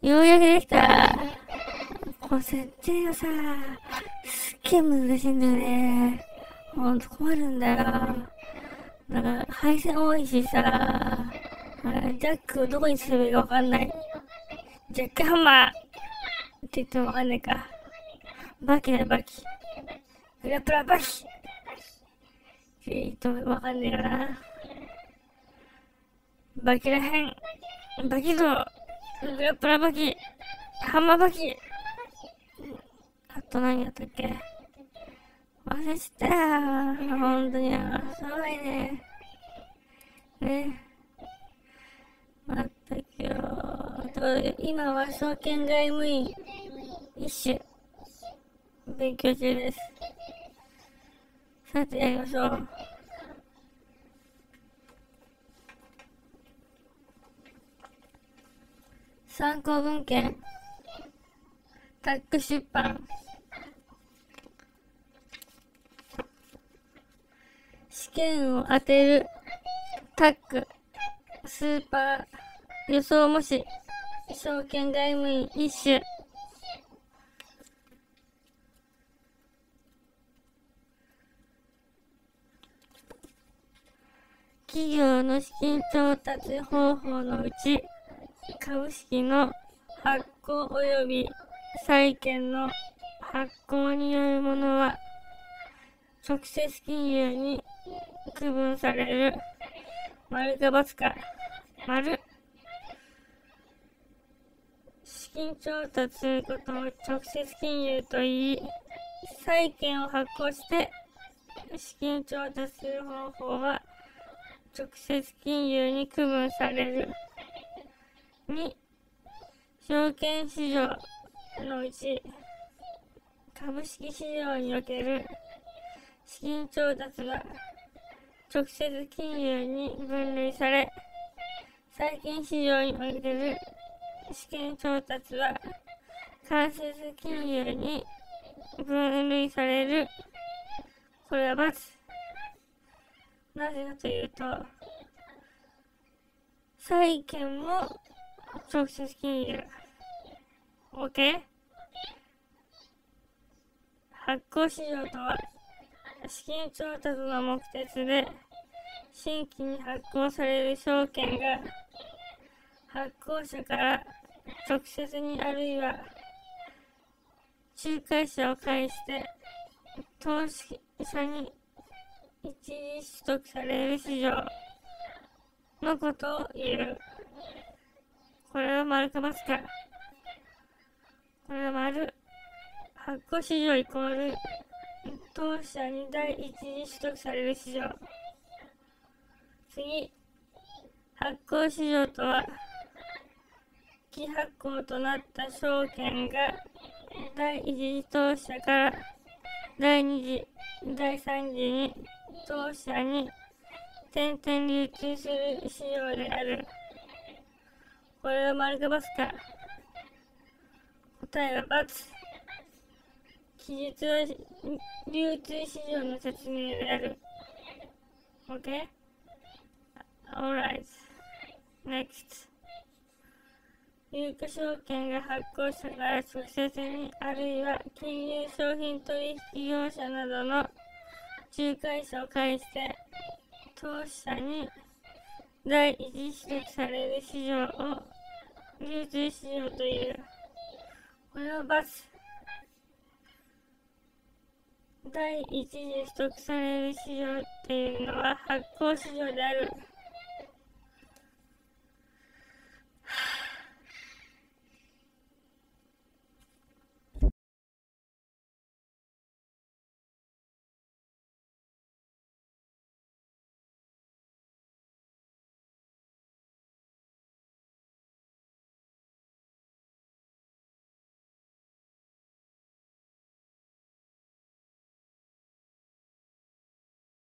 ようやくできた。この設定がさ、すっげえ難しいんだよね。ほんと困るんだよ。なんか、配線多いしさ、ジャックをどこにすればいいかわかんない。ジャックハンマーって言ってもわかんないか。バキだよ、バキ。グラプラバキって言ってもわかんないよな。バキらへん。バキド、グラプラバキ、ハンマバキ。あと何やったっけ？忘れしたよ。本当に。すごいね。ね。まったくよ。今は証券外務員一種勉強中です。さてやりましょう。参考文献。タック出版。試験を当てる。タックスーパー予想模試。証券外務員一種。企業の資金調達方法のうち株式の発行及び債券の発行によるものは直接金融に区分される。丸か×か。丸。資金調達することを直接金融と言い、債券を発行して資金調達する方法は直接金融に区分される。2、証券市場のうち、株式市場における資金調達が直接金融に分類され、債券市場における資金調達は間接金融に分類される。これは×。なぜかというと、債券も直接金融。OK? 発行市場とは、資金調達の目的で、新規に発行される証券が、発行者から直接にあるいは、仲介者を介して、投資者に一時取得される市場のことを言う。これは丸か×か。これは丸。発行市場イコール、当社に第一次取得される市場。次、発行市場とは、期発行となった証券が第一次当社から第二次、第三次に当社に点々流通する市場である。これは丸か×か。答えは×。記述は流通市場の説明である。OK? Alright. Next. 有価証券が発行者から直接に、あるいは金融商品取引業者などの仲介者を介して、投資者に第一次指摘される市場を流通市場という。このバス。第一次取得される市場っていうのは発行市場である。